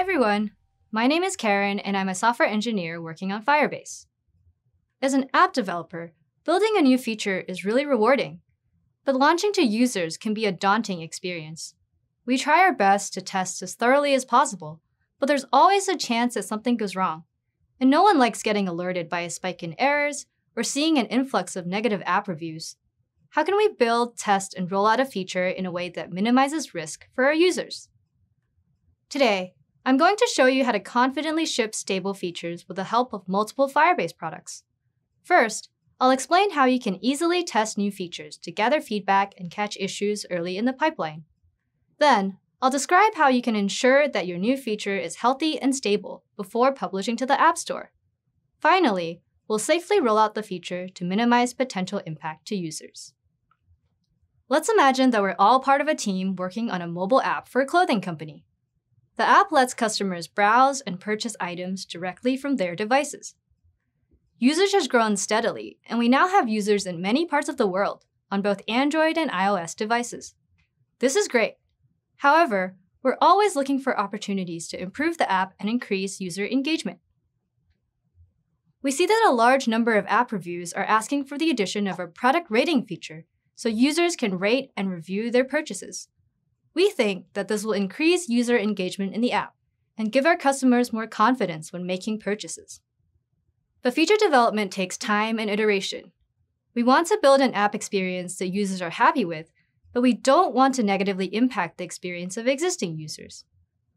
everyone. My name is Karen, and I'm a software engineer working on Firebase. As an app developer, building a new feature is really rewarding, but launching to users can be a daunting experience. We try our best to test as thoroughly as possible, but there's always a chance that something goes wrong. And no one likes getting alerted by a spike in errors or seeing an influx of negative app reviews. How can we build, test, and roll out a feature in a way that minimizes risk for our users? Today, I'm going to show you how to confidently ship stable features with the help of multiple Firebase products. First, I'll explain how you can easily test new features to gather feedback and catch issues early in the pipeline. Then, I'll describe how you can ensure that your new feature is healthy and stable before publishing to the App Store. Finally, we'll safely roll out the feature to minimize potential impact to users. Let's imagine that we're all part of a team working on a mobile app for a clothing company. The app lets customers browse and purchase items directly from their devices. Usage has grown steadily, and we now have users in many parts of the world on both Android and iOS devices. This is great. However, we're always looking for opportunities to improve the app and increase user engagement. We see that a large number of app reviews are asking for the addition of a product rating feature so users can rate and review their purchases. We think that this will increase user engagement in the app and give our customers more confidence when making purchases. But feature development takes time and iteration. We want to build an app experience that users are happy with, but we don't want to negatively impact the experience of existing users.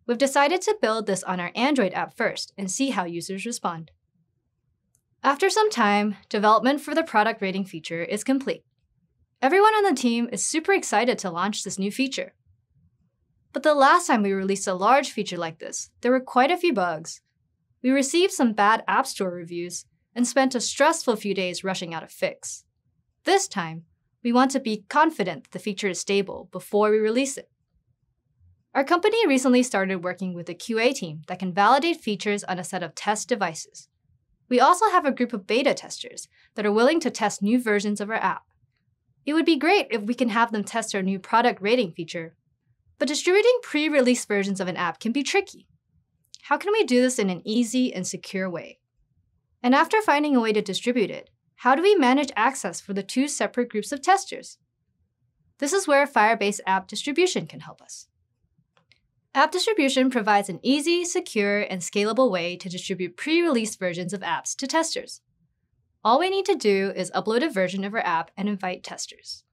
We've decided to build this on our Android app first and see how users respond. After some time, development for the product rating feature is complete. Everyone on the team is super excited to launch this new feature. But the last time we released a large feature like this, there were quite a few bugs. We received some bad App Store reviews and spent a stressful few days rushing out a fix. This time, we want to be confident that the feature is stable before we release it. Our company recently started working with a QA team that can validate features on a set of test devices. We also have a group of beta testers that are willing to test new versions of our app. It would be great if we can have them test our new product rating feature but distributing pre release versions of an app can be tricky. How can we do this in an easy and secure way? And after finding a way to distribute it, how do we manage access for the two separate groups of testers? This is where Firebase App Distribution can help us. App Distribution provides an easy, secure, and scalable way to distribute pre release versions of apps to testers. All we need to do is upload a version of our app and invite testers.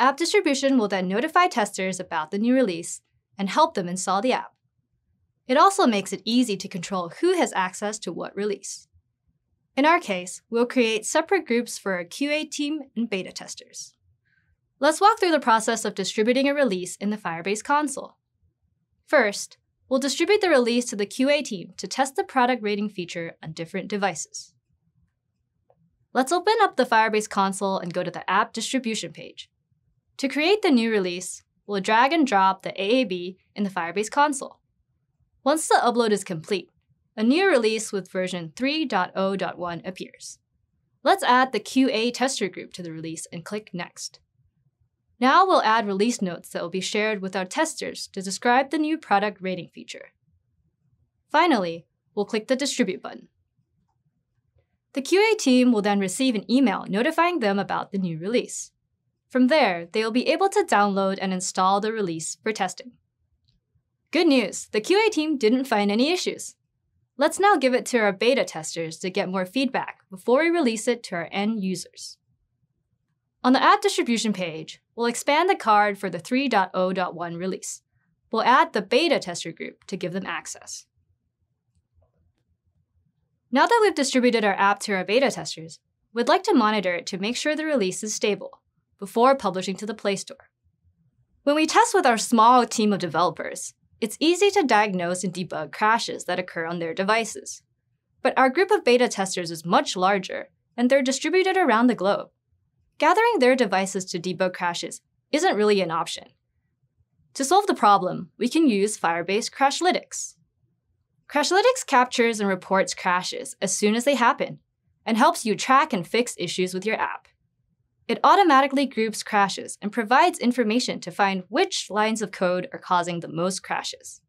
App distribution will then notify testers about the new release and help them install the app. It also makes it easy to control who has access to what release. In our case, we'll create separate groups for our QA team and beta testers. Let's walk through the process of distributing a release in the Firebase console. First, we'll distribute the release to the QA team to test the product rating feature on different devices. Let's open up the Firebase console and go to the app distribution page. To create the new release, we'll drag and drop the AAB in the Firebase console. Once the upload is complete, a new release with version 3.0.1 appears. Let's add the QA tester group to the release and click Next. Now we'll add release notes that will be shared with our testers to describe the new product rating feature. Finally, we'll click the Distribute button. The QA team will then receive an email notifying them about the new release. From there, they will be able to download and install the release for testing. Good news, the QA team didn't find any issues. Let's now give it to our beta testers to get more feedback before we release it to our end users. On the app distribution page, we'll expand the card for the 3.0.1 release. We'll add the beta tester group to give them access. Now that we've distributed our app to our beta testers, we'd like to monitor it to make sure the release is stable before publishing to the Play Store. When we test with our small team of developers, it's easy to diagnose and debug crashes that occur on their devices. But our group of beta testers is much larger, and they're distributed around the globe. Gathering their devices to debug crashes isn't really an option. To solve the problem, we can use Firebase Crashlytics. Crashlytics captures and reports crashes as soon as they happen, and helps you track and fix issues with your app. It automatically groups crashes and provides information to find which lines of code are causing the most crashes.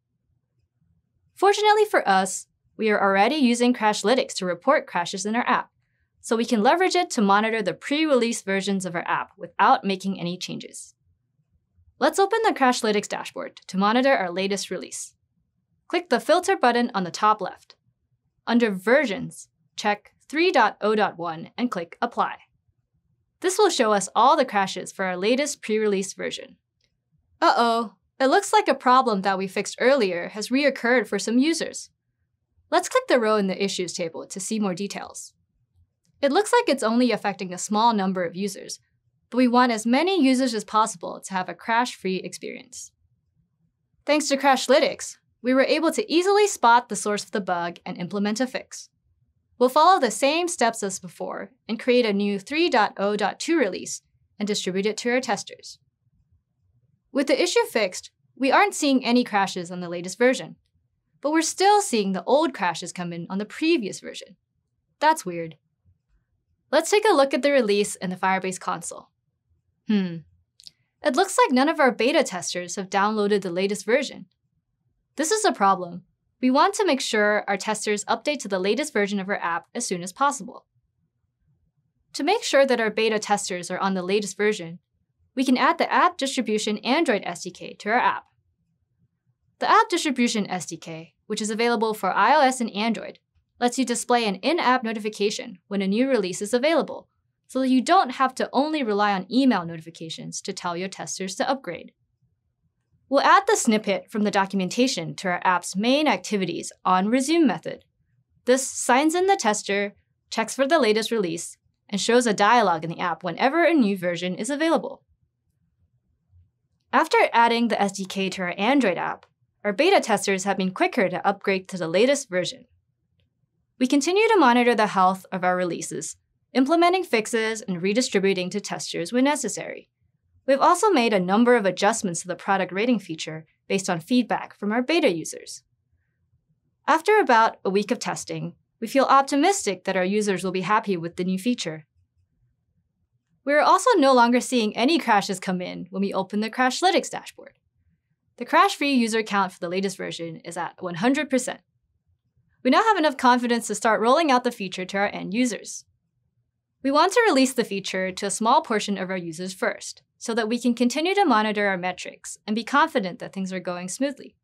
Fortunately for us, we are already using Crashlytics to report crashes in our app, so we can leverage it to monitor the pre-release versions of our app without making any changes. Let's open the Crashlytics dashboard to monitor our latest release. Click the Filter button on the top left. Under Versions, check 3.0.1 and click Apply. This will show us all the crashes for our latest pre-release version. Uh-oh, it looks like a problem that we fixed earlier has reoccurred for some users. Let's click the row in the Issues table to see more details. It looks like it's only affecting a small number of users, but we want as many users as possible to have a crash-free experience. Thanks to Crashlytics, we were able to easily spot the source of the bug and implement a fix. We'll follow the same steps as before and create a new 3.0.2 release and distribute it to our testers. With the issue fixed, we aren't seeing any crashes on the latest version, but we're still seeing the old crashes come in on the previous version. That's weird. Let's take a look at the release in the Firebase console. Hmm. It looks like none of our beta testers have downloaded the latest version. This is a problem, we want to make sure our testers update to the latest version of our app as soon as possible. To make sure that our beta testers are on the latest version, we can add the App Distribution Android SDK to our app. The App Distribution SDK, which is available for iOS and Android, lets you display an in-app notification when a new release is available, so that you don't have to only rely on email notifications to tell your testers to upgrade. We'll add the snippet from the documentation to our app's main activities on resume method. This signs in the tester, checks for the latest release, and shows a dialog in the app whenever a new version is available. After adding the SDK to our Android app, our beta testers have been quicker to upgrade to the latest version. We continue to monitor the health of our releases, implementing fixes and redistributing to testers when necessary. We've also made a number of adjustments to the product rating feature based on feedback from our beta users. After about a week of testing, we feel optimistic that our users will be happy with the new feature. We are also no longer seeing any crashes come in when we open the Crashlytics dashboard. The crash-free user count for the latest version is at 100%. We now have enough confidence to start rolling out the feature to our end users. We want to release the feature to a small portion of our users first, so that we can continue to monitor our metrics and be confident that things are going smoothly.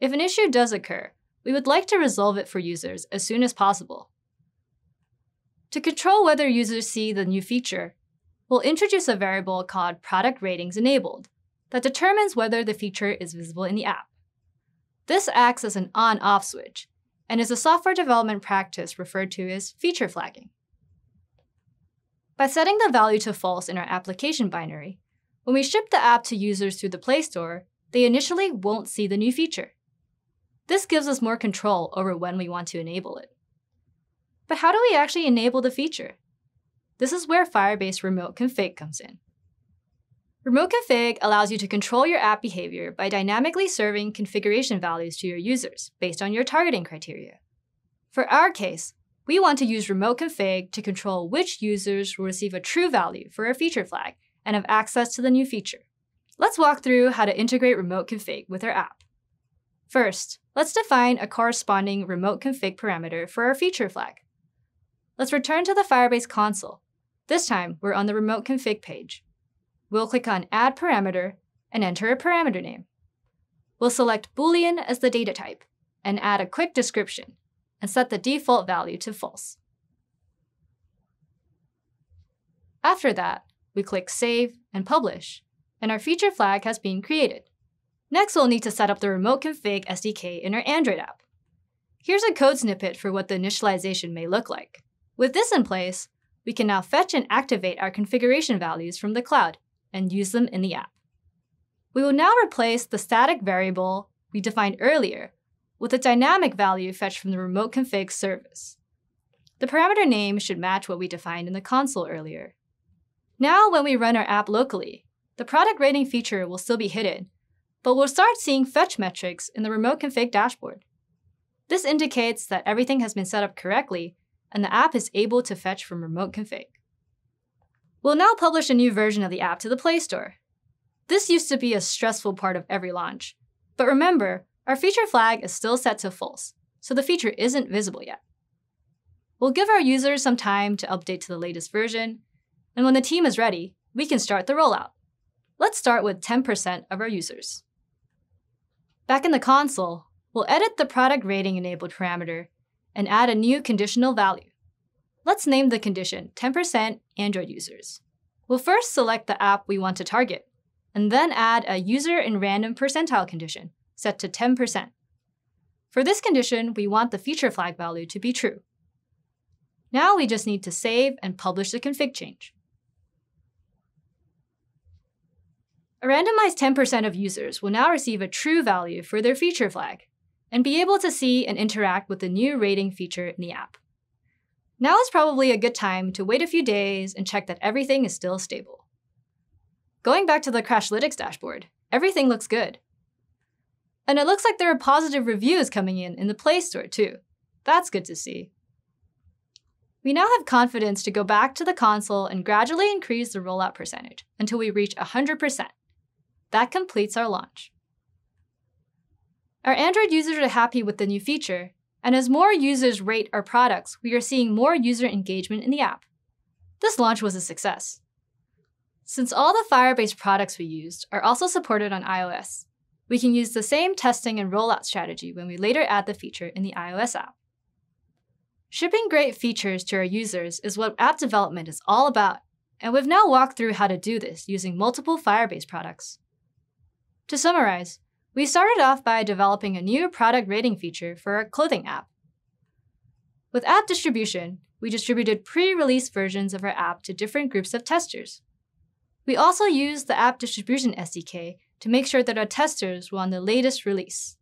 If an issue does occur, we would like to resolve it for users as soon as possible. To control whether users see the new feature, we'll introduce a variable called product ratings enabled that determines whether the feature is visible in the app. This acts as an on-off switch and is a software development practice referred to as feature flagging. By setting the value to false in our application binary, when we ship the app to users through the Play Store, they initially won't see the new feature. This gives us more control over when we want to enable it. But how do we actually enable the feature? This is where Firebase Remote Config comes in. Remote Config allows you to control your app behavior by dynamically serving configuration values to your users based on your targeting criteria. For our case, we want to use remote config to control which users will receive a true value for a feature flag and have access to the new feature. Let's walk through how to integrate remote config with our app. First, let's define a corresponding remote config parameter for our feature flag. Let's return to the Firebase console. This time, we're on the remote config page. We'll click on Add Parameter and enter a parameter name. We'll select Boolean as the data type and add a quick description and set the default value to false. After that, we click Save and Publish, and our feature flag has been created. Next, we'll need to set up the Remote Config SDK in our Android app. Here's a code snippet for what the initialization may look like. With this in place, we can now fetch and activate our configuration values from the cloud and use them in the app. We will now replace the static variable we defined earlier with a dynamic value fetched from the remote config service. The parameter name should match what we defined in the console earlier. Now when we run our app locally, the product rating feature will still be hidden, but we'll start seeing fetch metrics in the remote config dashboard. This indicates that everything has been set up correctly and the app is able to fetch from remote config. We'll now publish a new version of the app to the Play Store. This used to be a stressful part of every launch, but remember, Our feature flag is still set to false, so the feature isn't visible yet. We'll give our users some time to update to the latest version, and when the team is ready, we can start the rollout. Let's start with 10% of our users. Back in the console, we'll edit the product rating enabled parameter and add a new conditional value. Let's name the condition 10% Android users. We'll first select the app we want to target, and then add a user in random percentile condition, set to 10%. For this condition, we want the feature flag value to be true. Now we just need to save and publish the config change. A randomized 10% of users will now receive a true value for their feature flag and be able to see and interact with the new rating feature in the app. Now is probably a good time to wait a few days and check that everything is still stable. Going back to the Crashlytics dashboard, everything looks good. And it looks like there are positive reviews coming in in the Play Store too. That's good to see. We now have confidence to go back to the console and gradually increase the rollout percentage until we reach 100%. That completes our launch. Our Android users are happy with the new feature, and as more users rate our products, we are seeing more user engagement in the app. This launch was a success. Since all the Firebase products we used are also supported on iOS, we can use the same testing and rollout strategy when we later add the feature in the iOS app. Shipping great features to our users is what app development is all about, and we've now walked through how to do this using multiple Firebase products. To summarize, we started off by developing a new product rating feature for our clothing app. With app distribution, we distributed pre-release versions of our app to different groups of testers. We also used the app distribution SDK to make sure that our testers were on the latest release.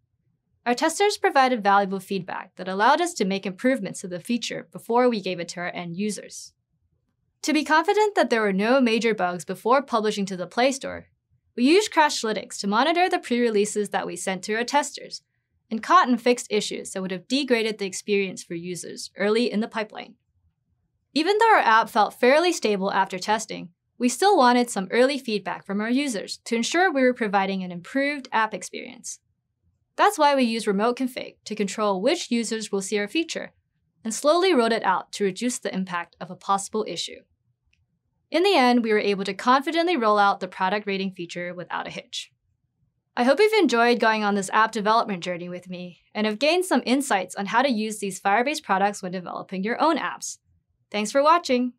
Our testers provided valuable feedback that allowed us to make improvements to the feature before we gave it to our end users. To be confident that there were no major bugs before publishing to the Play Store, we used Crashlytics to monitor the pre-releases that we sent to our testers and caught and fixed issues that would have degraded the experience for users early in the pipeline. Even though our app felt fairly stable after testing, we still wanted some early feedback from our users to ensure we were providing an improved app experience. That's why we use remote config to control which users will see our feature and slowly rolled it out to reduce the impact of a possible issue. In the end, we were able to confidently roll out the product rating feature without a hitch. I hope you've enjoyed going on this app development journey with me and have gained some insights on how to use these Firebase products when developing your own apps. Thanks for watching!